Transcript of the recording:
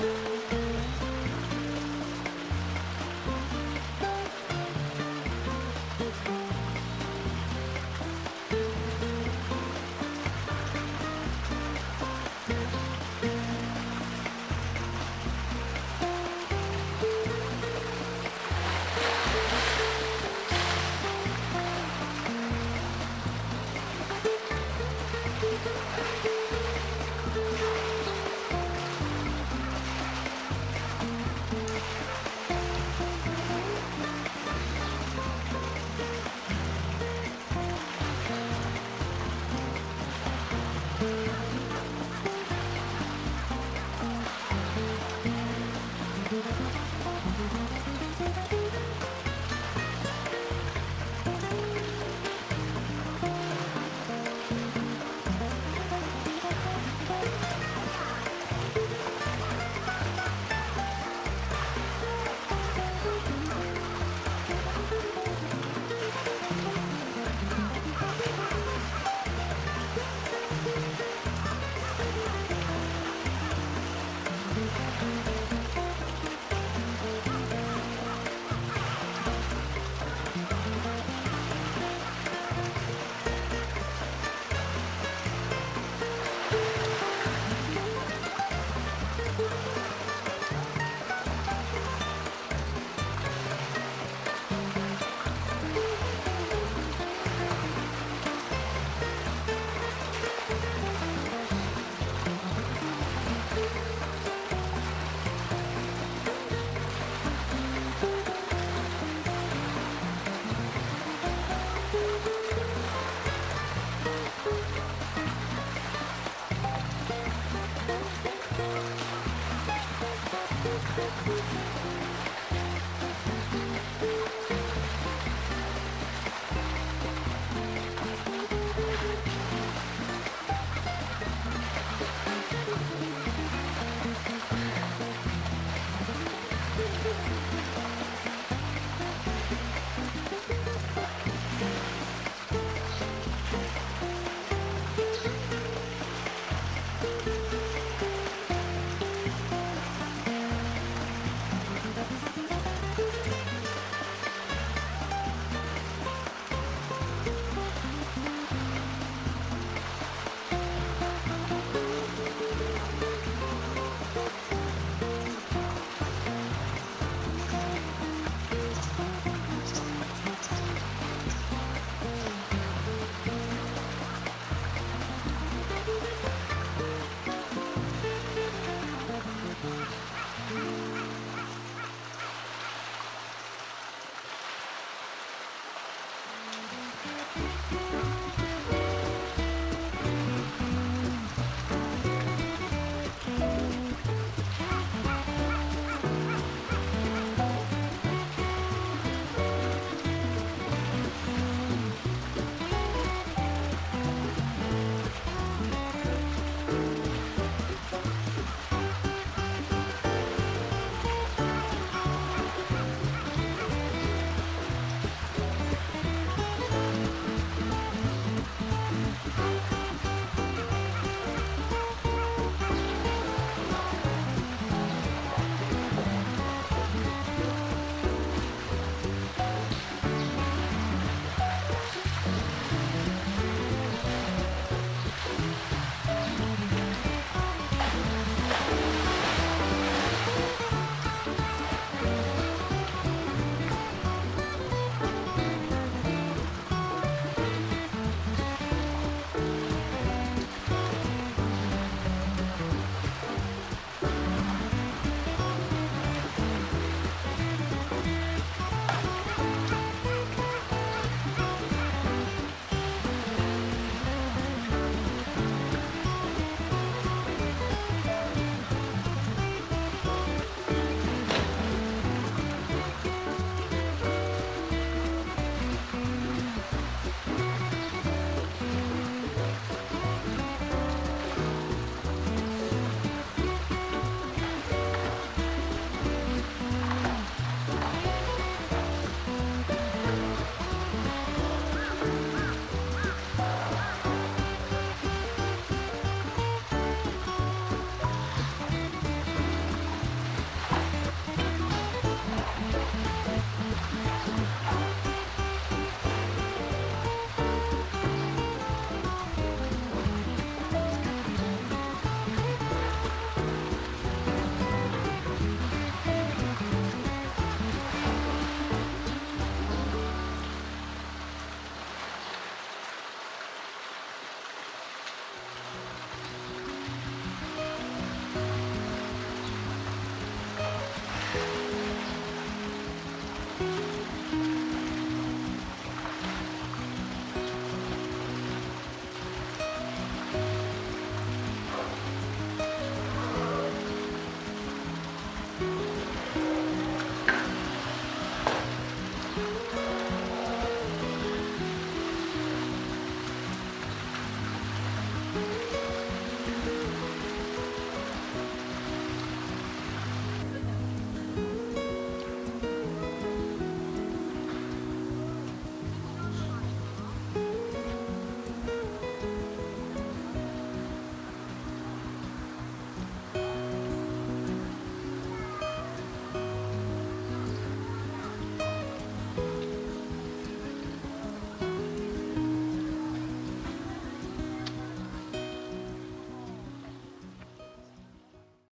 Música